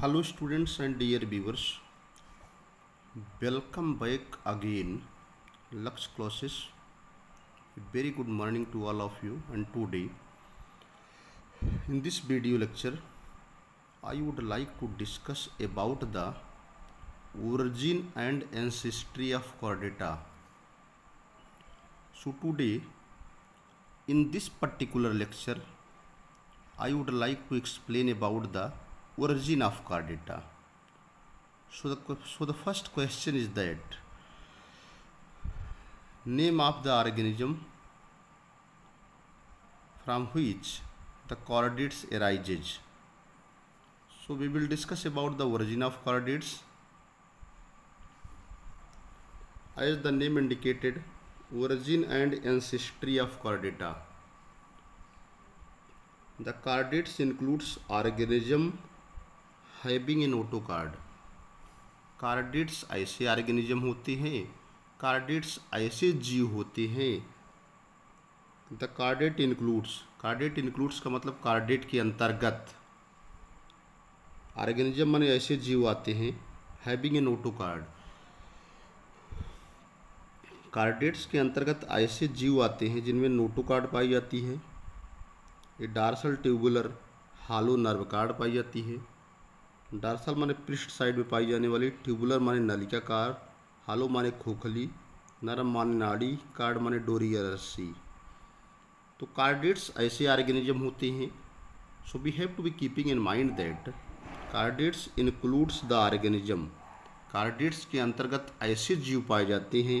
Hello students and dear viewers, welcome back again Lux classes. Very good morning to all of you and today in this video lecture I would like to discuss about the origin and ancestry of chordata. So today in this particular lecture I would like to explain about the origin of chordata. So the, so the first question is that name of the organism from which the chordates arises. So we will discuss about the origin of chordates. As the name indicated, origin and ancestry of chordata. The chordates includes organism having in auto chord. Chordates ऐसे organism होते हैं, chordates ऐसे जीव होते हैं। The chordate includes chordate includes का मतलब कार्डेट के अंतर्गत। ऑर्गेनिज्म माने ऐसे जीव आते हैं हैविंग इन ओटो कार्ड। कार्डेट्स के अंतर्गत ऐसे जीव आते हैं जिनमें नोटो कार्ड पाई जाती है। ये dorsal tubular hollow nerve cord पाई जाती है। डार्सल माने पृष्ठ साइड में पाई जाने वाली ट्यूबुलर माने नलिकाकार, हालो माने खोखली, नरम माने नाड़ी, कार्ड माने डोरी या रस्सी। तो कार्डेट्स ऐसे ऑर्गेनिज्म होते हैं। So we have to be keeping in mind that chordates includes the organism chordates के अंतर्गत ऐसे जीव पाए जाते हैं,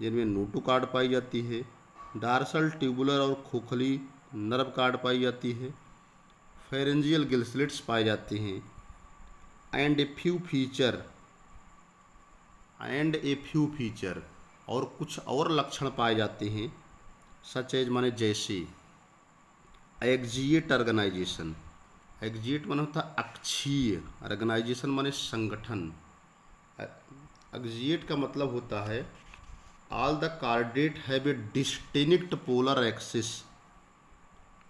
जिनमें नोटो कार्ड पाई जाती है, डार्सल ट्यूबुलर और खोखली नर्व कार्ड पाई जाती है फेरेंजियल गिल्सलेट्स पाए जाते हैं। And a few feature and a few feature और कुछ और लक्षण पाए जाते हैं। सच एज माने जैसे एग्जिएट ऑर्गेनाइजेशन एग्जिएट माने होता है अक्षीय ऑर्गेनाइजेशन माने संगठन। एग्जिएट का मतलब होता है all the chordate have a distinct polar axis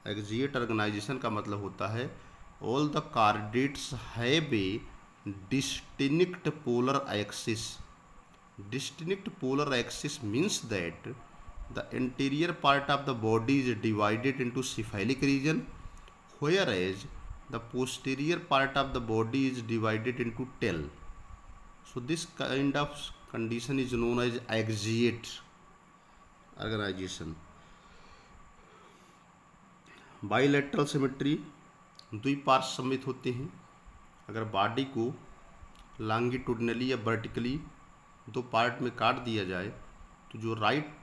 axiate organization का मतलब होता है all the chordates have a distinct polar axis distinct polar axis means that the anterior part of the body is divided into cephalic region whereas the posterior part of the body is divided into tail so this kind of condition is known as axiate organization bilateral symmetry द्विपार्श्व सम्मित होते हैं अगर body को longitudinally या vertically दो part में काट दिया जाए तो जो राइट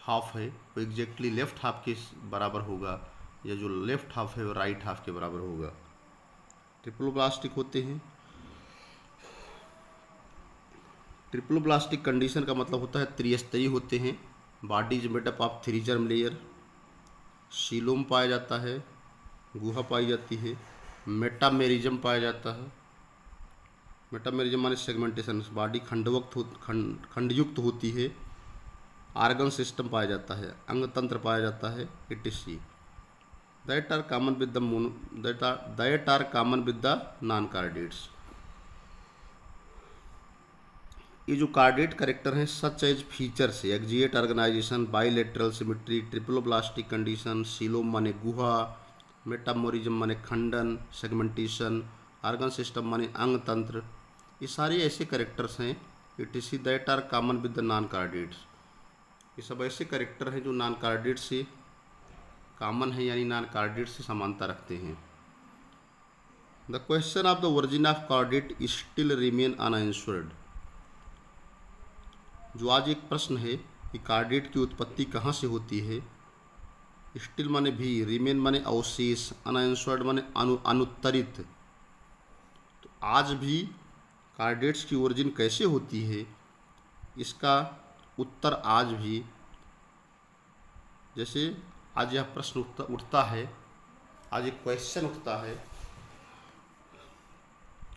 हाफ़ है, वो एग्जैक्टली लेफ़्ट हाफ़ के बराबर होगा, या जो लेफ़्ट हाफ़ है, वो राइट हाफ़ के बराबर होगा। ट्रिप्लोब्लास्टिक होते हैं। ट्रिप्लोब्लास्टिक कंडीशन का मतलब होता है त्रिस्तरीय होते हैं। Body is made up of three germ layer coelom पाया जाता है, गुहा पाई जाती है। मेटामेरिज्म पाया जाता है। मेटामेरिज्म माने सेगमेंटेशन बॉडी खंडवक्त हो, खंड, खंडयुक्त होती है। आर्गन सिस्टम पाया जाता है अंग तंत्र पाया जाता है etc that are common with the mono that are that are common with the non chordates ये जो कार्डेट करेक्टर हैं such as features axiate organization bilateral symmetry triploblastic condition coelom माने गुहा मेटामोरिज्म माने खंडन सेगमेंटेशन आर्गन सिस्टम माने अंग तंत्र ये सारे ऐसे करेक्टर्स हैं etc that are common with the non chordates ये सब ऐसे करेक्टर हैं जो नॉन कार्डेट से कॉमन है, यानी नॉन कार्डेट से समानता रखते हैं। The question of the origin of chordate still remain unanswered जो आज एक प्रश्न है कि कार्डिट की उत्पत्ति कहाँ से होती है स्टिल माने भी, रिमेन माने अवशेष अनआंसर्ड माने अनु, अनुत्तरित। तो आज भी कार्डेट्स की ओरिजिन कैसे होती है, इसका उत्तर आज भी, जैसे आज यह प्रश्न उठता उठता है, आज एक क्वेश्चन उठता है,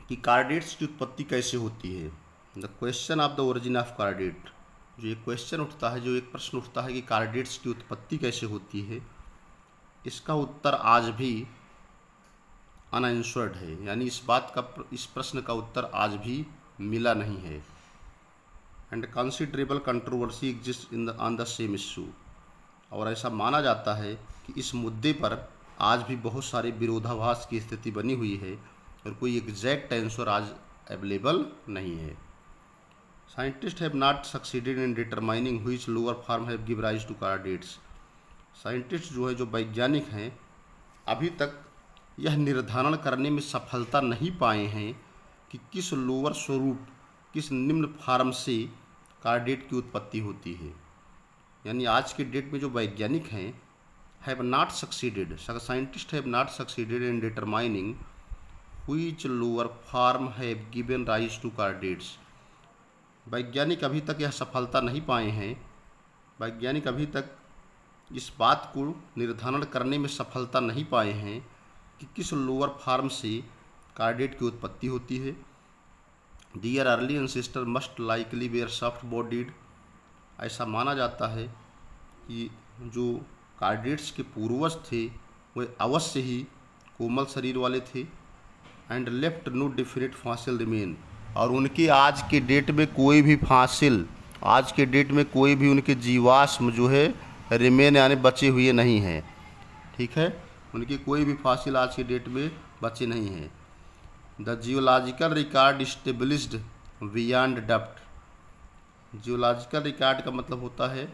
कि कार्डेट्स की उत्पत्ति कैसे होती है। The question of the origin of chordate जो एक क्वेश्चन उठता है, जो एक प्रश्न उठता है कि कार्डेट्स की उत्पत्ति कैसे होती है, इसका उत्तर आज भी अनआंसर्ड है। यानी इस बात का इस प्रश्न का उत्तर आज भी मिला नहीं है। And considerable controversy exist in the on the same issue और ऐसा माना जाता है कि इस मुद्दे पर आज भी बहुत सारे विरोधाभास की स्थिति बनी हुई है और कोई एग्जैक्ट आंसर आज अवेलेबल नहीं है। Scientist have not succeeded in determining which lower form have give rise to chordates scientist जो है, जो वैज्ञानिक हैं, अभी तक यह निर्धारण करने में सफलता नहीं पाए हैं कि किस लोअर स्वरूप, किस निम्न फार्म से कार्डेट की उत्पत्ति होती है। यानी आज के डेट में जो वैज्ञानिक हैं have not succeeded scientist have not succeeded in determining which lower form have given rise to chordates वैज्ञानिक अभी तक यह सफलता नहीं पाए हैं। वैज्ञानिक अभी तक इस बात को निर्धारण करने में सफलता नहीं पाए हैं कि किस लोअर फार्म से कार्डेट की उत्पत्ति होती है। Their early ancestor must likely were soft bodied ऐसा माना जाता है कि जो कार्डेट्स के पूर्वज थे, वे अवश्य ही कोमल शरीर वाले थे। And left no definite fossil remain और उनकी आज के डेट में कोई भी फासिल, आज के डेट में कोई भी उनके जीवाश्म जो है, रिमेन यानी बचे हुए नहीं हैं। ठीक है? उनकी कोई भी फासिल आज के डेट में बचे नहीं हैं। The geological record established beyond डप्ट geological record का मतलब होता है,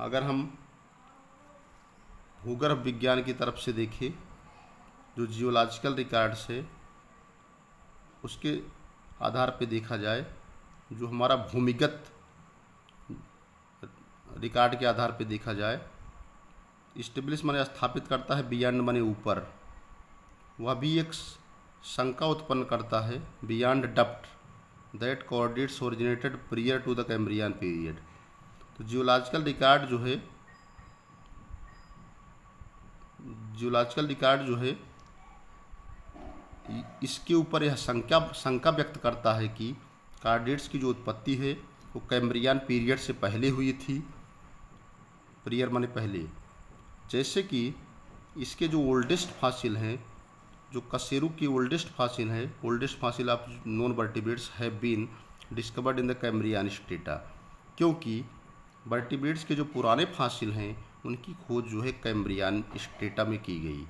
अगर हम भूगर्भ विज्ञान की तरफ़ से देखें, जो जियोलॉजिकल रिकॉर्ड से उसके आधार पर देखा जाए, जो हमारा भूमिगत रिकॉर्ड के आधार पर देखा जाए स्टेब्लिश माने स्थापित करता है बियॉन्ड माने ऊपर। वह भी एक शंका उत्पन्न करता है beyond डप्ट that chordates originated prior to the Cambrian period तो जियोलॉजिकल रिकॉर्ड जो है जियोलॉजिकल रिकॉर्ड जो है इसके ऊपर यह शंका शंका व्यक्त करता है कि कार्डेट्स की जो उत्पत्ति है, वो कैम्ब्रियन पीरियड से पहले हुई थी। प्रियर माने पहले। जैसे कि इसके जो ओल्डेस्ट फासिल हैं, जो कसेरू की ओल्डेस्ट फासिल है, oldest fossil of non vertebrates have been discovered in the Cambrian strata क्योंकि वर्टिब्रेट्स के जो पुराने फासिल हैं, उनकी खोज जो है कैम्ब्रियान स्टेटा में की गई।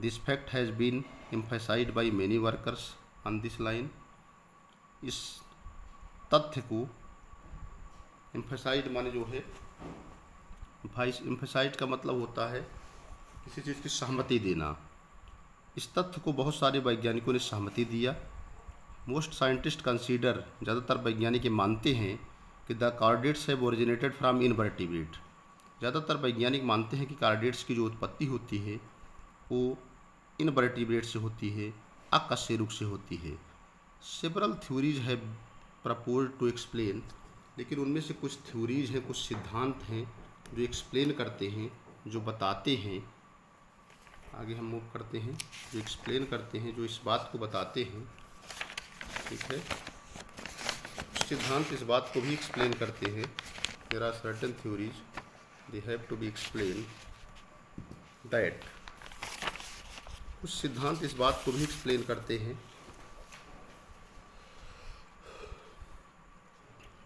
This fact has been emphasized by many workers on this line इस तथ्य को एम्फेसाइड माने जो है भाइस एम्फेसाइड का मतलब होता है किसी चीज़ की सहमति देना। इस तथ्य को बहुत सारे वैज्ञानिकों ने सहमति दिया। मोस्ट साइंटिस्ट कंसीडर ज़्यादातर वैज्ञानिक मानते हैं कि the chordates have originated from invertebrate ज़्यादातर वैज्ञानिक मानते हैं कि कार्डेट्स की जो उत्पत्ति होती है वो इनवर्टिब्रेट से होती है अकशेरुक से होती है। सेवरल थ्योरीज है प्रपोज टू एक्सप्लेन लेकिन उनमें से कुछ थ्योरीज हैं, कुछ सिद्धांत हैं, जो एक्सप्लेन करते हैं, जो बताते हैं। आगे हम मूव करते हैं, जो एक्सप्लेन करते हैं, जो इस बात को बताते हैं। ठीक है? सिद्धांत इस बात को भी एक्सप्लेन करते हैं। There are certain theories they have to be explain that कुछ सिद्धांत इस बात को भी एक्सप्लेन करते हैं।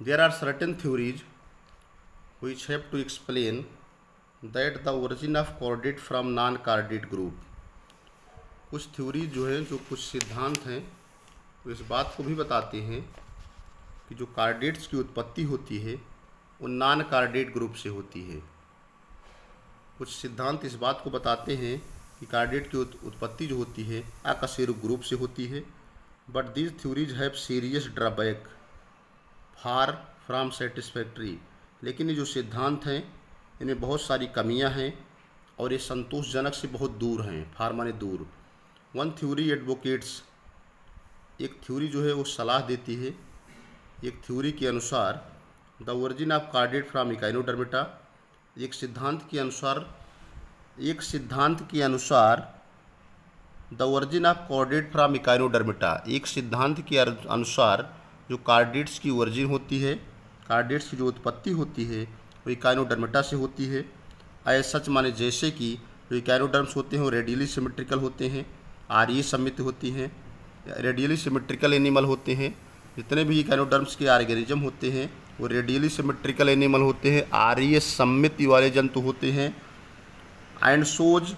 There are certain theories which have to explain that the origin of chordate from non chordate group कुछ थ्योरी जो हैं, जो कुछ सिद्धांत हैं, वो इस बात को भी बताते हैं कि जो कार्डेट्स की उत्पत्ति होती है, वो नॉन कार्डेट ग्रुप से होती है। कुछ सिद्धांत इस बात को बताते हैं कार्डेट की उत्पत्ति जो होती है अकशेरु ग्रुप से होती है। But these theories have serious drawback far from satisfactory लेकिन ये जो सिद्धांत हैं, इनमें बहुत सारी कमियाँ हैं और ये संतोषजनक से बहुत दूर हैं फार माने दूर। वन थ्योरी एडवोकेट्स एक थ्योरी जो है वो सलाह देती है। एक थ्योरी के अनुसार the origin of chordate from Echinodermata एक सिद्धांत के अनुसार एक सिद्धांत के अनुसार, the origin of chordate from Echinodermata, एक सिद्धांत के अनुसार जो कार्डेट्स की ओरिजिन होती है कार्डेट्स की जो उत्पत्ति होती है, वो इकाइनोडर्मिटा से होती है। ऐसा सच माने जैसे कि जो इकाइनोडर्म्स होते हैं, वो रेडियली सिमेट्रिकल होते हैं आर्य समित होती हैं, रेडियली सिमेट्रिकल एनिमल होते हैं, जितने भी इकाइनोडर्म्स के आर्गेनिज्म होते हैं, वो रेडियली सिमेट्रिकल एनिमल होते हैं आर्य सम्मित वाले जंतु होते हैं and shows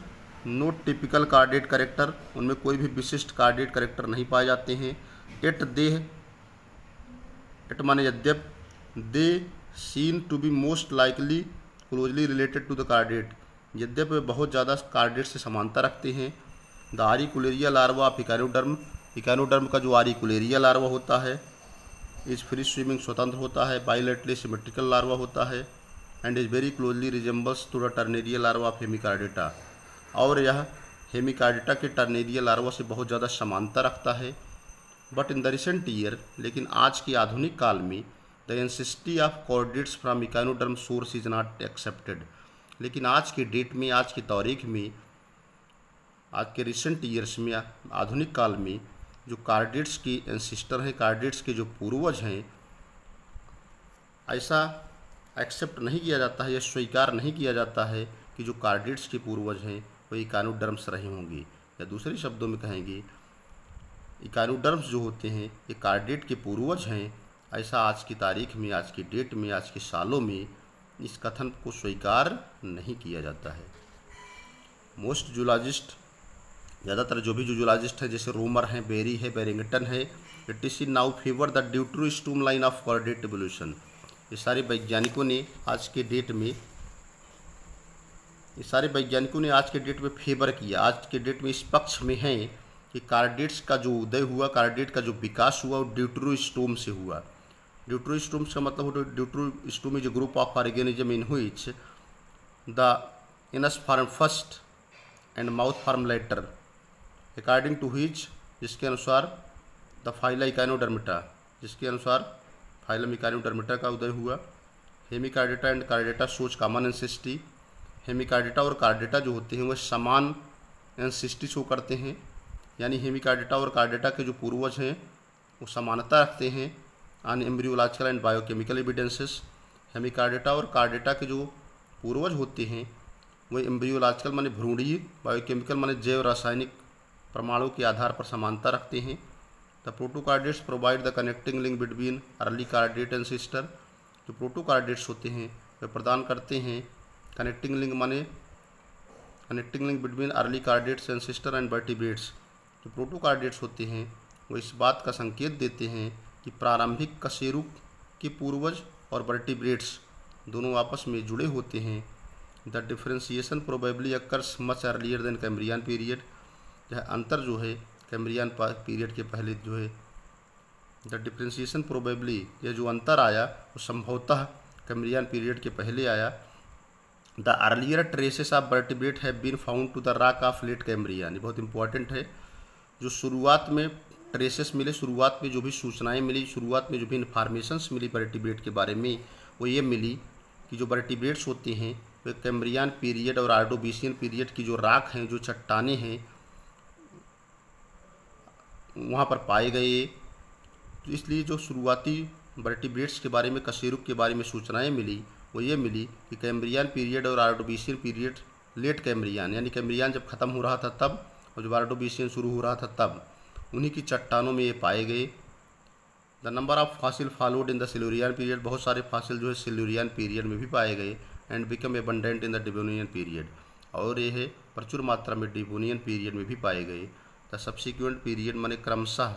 no typical chordate character, उनमें कोई भी विशिष्ट कार्डेट करेक्टर नहीं पाए जाते हैं। एट देह एट माने यद्यप, they seen to be most likely closely related to the chordate यद्यप बहुत ज़्यादा कार्डेट से समानता रखते हैं। द आरी कुलेरिया लार्वा ऑफ़ इकानोडर्म का जो आरी कुलेरिया लार्वा होता है इज़ फ्री स्विमिंग स्वतंत्र होता है बाइलेटली सिमेट्रिकल लार्वा होता है। And is very closely resembles to the tornaria larva of Hemichordata और यह हेमिकार्डेटा के टर्नेरिया लार्वा से बहुत ज़्यादा समानता रखता है। But in the recent year लेकिन आज के आधुनिक काल में the ancestry of chordates from echinoderm source is not accepted लेकिन आज के डेट में, आज की तारीख में, आज के रिसेंट ईयर्स में, आधुनिक काल में, जो कार्डिट्स की एनसिस्टर हैं कार्डिट्स के जो पूर्वज हैं, ऐसा एक्सेप्ट नहीं किया जाता है या स्वीकार नहीं किया जाता है कि जो कार्डिट्स के पूर्वज हैं, वो इकानोडर्म्स रहे होंगे। या दूसरे शब्दों में कहेंगे, इकानोडर्म्स जो होते हैं, ये कार्डेट के पूर्वज हैं। ऐसा आज की तारीख में, आज की डेट में, आज के सालों में इस कथन को स्वीकार नहीं किया जाता है। मोस्ट जूलॉजिस्ट, ज़्यादातर जो भी जूलॉजिस्ट हैं, जैसे रोमर हैं, बेरी है, बेरिंगटन है, it is now favour the deuterostome line of chordate evolution. ये सारे वैज्ञानिकों ने आज के डेट में, ये सारे वैज्ञानिकों ने आज के डेट में फेवर किया। आज के डेट में इस पक्ष में हैं कि कार्डेट्स का जो उदय हुआ, कार्डेट का जो विकास हुआ, वो ड्यूट्रोस्टोम से हुआ। ड्यूट्रोस्टोम का मतलब हो deuterostome is group of organism in which the anus form first and mouth form later according to which जिसके अनुसार द फाइला इकानोडर्मिटा जिसके अनुसार फाइलम इकानोडर्मिटा का उदय हुआ। Hemichordata and Chordata shows common ancestry Hemichordata और कार्डेटा जो होते हैं, वह समान एंसिस्टी शो करते हैं। यानी हेमिकार्डेटा और कार्डेटा के जो पूर्वज हैं, वो समानता रखते हैं। On embryological and biochemical evidences. Hemichordata और कार्डेटा के जो पूर्वज होते हैं वो एम्ब्रियोलॉजिकल माने भ्रूणीय, बायोकेमिकल माने जैव रासायनिक प्रमाणों के आधार पर समानता रखते हैं। The protochordates provide the connecting link between early chordate and sister जो प्रोटोकार्डेट्स होते हैं, वे प्रदान करते हैं कनेक्टिंग लिंक माने connecting link between early chordates and sister and vertebrates जो प्रोटोकार्डेट्स होते हैं, वो इस बात का संकेत देते हैं कि प्रारंभिक कशेरुक के पूर्वज और वर्टिब्रेट्स दोनों आपस में जुड़े होते हैं। The differentiation probably occurs much earlier than Cambrian period यह अंतर जो है कैम्ब्रियन पीरियड के पहले जो है द डिफ्रेंसिएशन प्रोबेबली यह जो अंतर आया, वो संभवतः कैम्ब्रियन पीरियड के पहले आया। The earlier traces of vertebrate have been found to the rock of late Cambrian ये बहुत इंपॉर्टेंट है। जो शुरुआत में ट्रेसेस मिले, शुरुआत में जो भी सूचनाएँ मिली, शुरुआत में जो भी इन्फॉर्मेशंस मिली वर्टिब्रेट के बारे में, वो ये मिली कि जो वर्टिब्रेट्स होते हैं, वे कैम्ब्रियन पीरियड और आर्डोबिशियन पीरियड की जो राख हैं, जो चट्टाने हैं वहाँ पर पाए गए। तो इसलिए जो शुरुआती वर्टिब्रेट्स के बारे में, कशेरुक के बारे में सूचनाएँ मिली, वो ये मिली कि कैम्ब्रियन पीरियड और आर्डोबिशियन पीरियड, लेट कैम्ब्रियन, यानी कैम्ब्रियन जब ख़त्म हो रहा था तब, और जब आर्डोबिशियन शुरू हो रहा था तब, उन्हीं की चट्टानों में ये पाए गए। The number of fossil followed in the Silurian period, बहुत सारे फासिल जो है सिल्यूरियन पीरियड में भी पाए गए and become abundant in the Devonian period, और ये है प्रचुर मात्रा में डिबोनियन पीरियड में भी पाए गए। द सब्सिक्वेंट पीरियड माने क्रमशः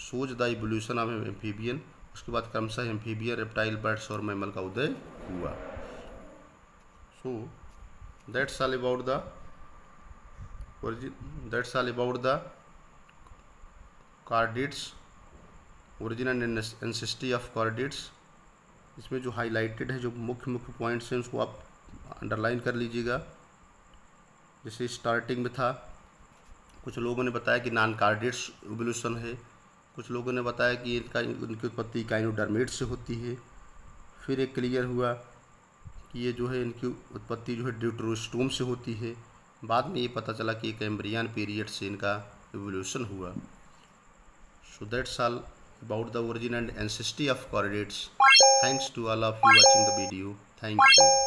shows the evolution of amphibian उसके बाद क्रमशः एम्फीबियन रेप्टाइल बर्ड्स और मैमल का उदय हुआ। So that's all about the that's all about the chordates origin and ancestry of chordates इसमें जो हाईलाइटेड है, जो मुख्य मुख्य पॉइंट्स हैं, उसको आप अंडरलाइन कर लीजिएगा। जैसे स्टार्टिंग में था कुछ लोगों ने बताया कि नॉन कार्डिट्स रिवोल्यूशन है। कुछ लोगों ने बताया कि इनका, इनकी उत्पत्ति काइनोडर्मेट से होती है। फिर एक क्लियर हुआ कि ये जो है, इनकी उत्पत्ति जो है, ड्यूट्रोस्टोम से होती है। बाद में ये पता चला कि एक एम्ब्रियन पीरियड से इनका रिवोल्यूशन हुआ। So that's all about the origin and ancestry of chordates thanks to all of you watching the video. Thank you.